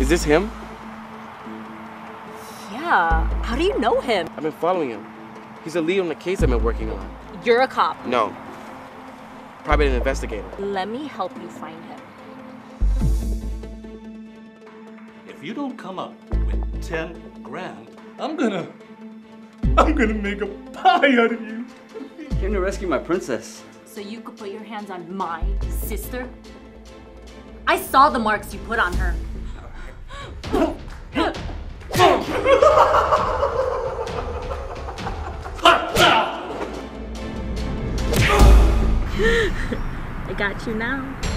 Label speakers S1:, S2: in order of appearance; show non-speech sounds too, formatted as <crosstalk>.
S1: Is this him?
S2: Yeah. How do you know him?
S1: I've been following him. He's a lead on the case I've been working on.
S2: You're a cop.
S1: No. Private investigator.
S2: Let me help you find him.
S3: If you don't come up with 10 grand, I'm gonna. I'm gonna make a pie out of you.
S4: Came to rescue my princess.
S2: So you could put your hands on my sister? I saw the marks you put on her. <laughs> I got you now.